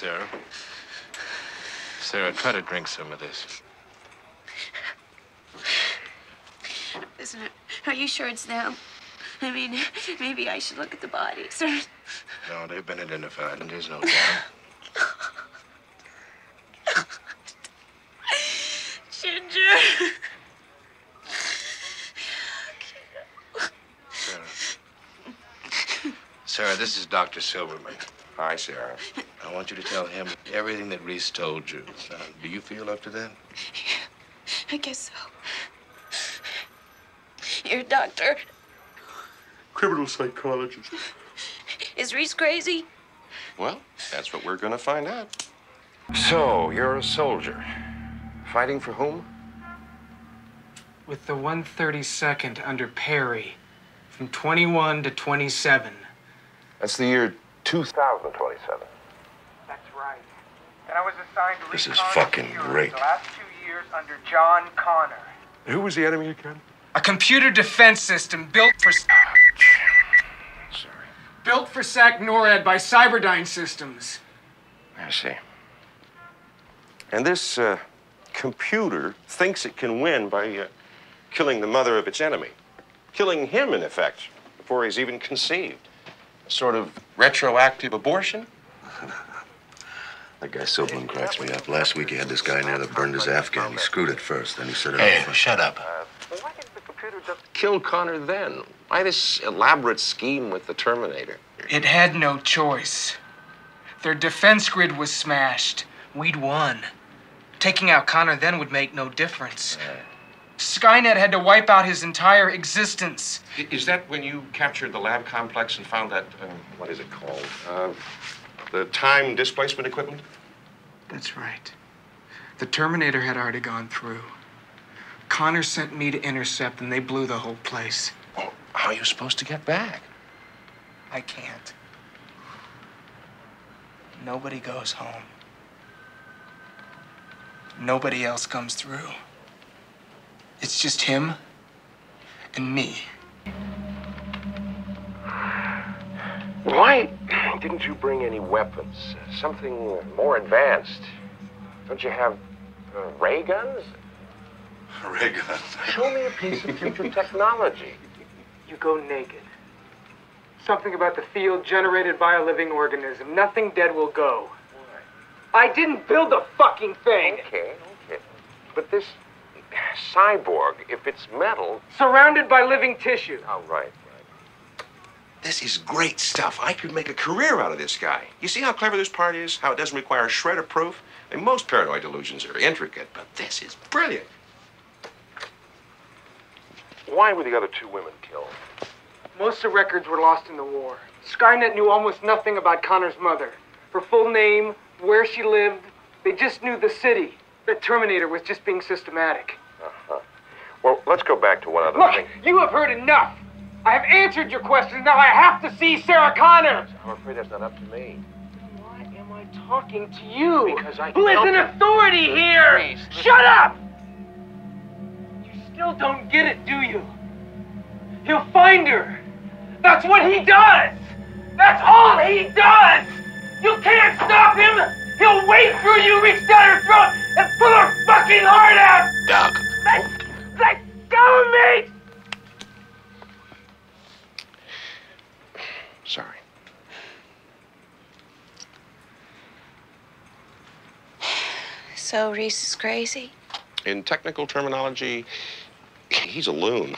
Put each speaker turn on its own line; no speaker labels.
Sarah. Sarah, try to drink some of this.
Isn't it? Are you sure it's them? I mean, maybe I should look at the bodies. Or...
No, they've been identified, and there's no doubt.
Ginger.
Sarah. Sarah, this is Dr. Silberman.
Hi, Sarah.
I want you to tell him everything that Reese told you. Now, do you feel up to that?
Yeah, I guess so. You're a doctor.
Criminal psychologist.
Is Reese crazy?
Well, that's what we're going to find out.
So, you're a soldier. Fighting for whom?
With the 132nd under Perry, from 21 to 27.
That's the year 2027.
That's right. And I was assigned to
This is
recon
fucking great.
The last two years under John Connor.
Who was the enemy again?
A computer defense system built for.
Sorry.
Built for SAC NORAD by Cyberdyne Systems.
I see.
And this uh, computer thinks it can win by uh, killing the mother of its enemy. Killing him, in effect, before he's even conceived. A sort of retroactive abortion?
That guy Silberman cracks me up. Last week he had this guy in there that burned his Afghan. He screwed it first, then he set it
Hey,
up.
shut up.
Why didn't the computer just kill Connor then? Why this elaborate scheme with the Terminator?
It had no choice. Their defense grid was smashed. We'd won. Taking out Connor then would make no difference. Skynet had to wipe out his entire existence.
Is that when you captured the lab complex and found that, um, what is it called? Uh, the time displacement equipment?
That's right. The Terminator had already gone through. Connor sent me to intercept, and they blew the whole place.
Well, how are you supposed to get back?
I can't. Nobody goes home. Nobody else comes through. It's just him and me.
Why didn't you bring any weapons? Something more advanced? Don't you have uh, ray guns?
Ray guns?
Show me a piece of future technology.
You go naked. Something about the field generated by a living organism. Nothing dead will go. Why? I didn't build the fucking thing.
Okay, okay. But this cyborg, if it's metal,
Surrounded by living tissue.
oh, right, right.
This is great stuff. I could make a career out of this guy. You see how clever this part is? How it doesn't require a shred of proof? And most paranoid delusions are intricate, but this is brilliant.
Why were the other two women killed?
Most of the records were lost in the war. Skynet knew almost nothing about Connor's mother. Her full name, where she lived. They just knew the city. The Terminator was just being systematic.
Uh-huh. Well, let's go back to one other
Look,
thing.
you have heard enough. I have answered your questions. Now I have to see Sarah Connor.
I'm afraid that's not up to me.
Why am I talking to you?
Because I
Who is an authority here?
Please.
Shut up! You still don't get it, do you? He'll find her. That's what he does. That's all he does. You can't stop him. He'll wait for you, reach down her throat, and pull her fucking heart out.
Doc.
Let, let go of me.
Sorry.
So Reese is crazy?
In technical terminology, he's a loon.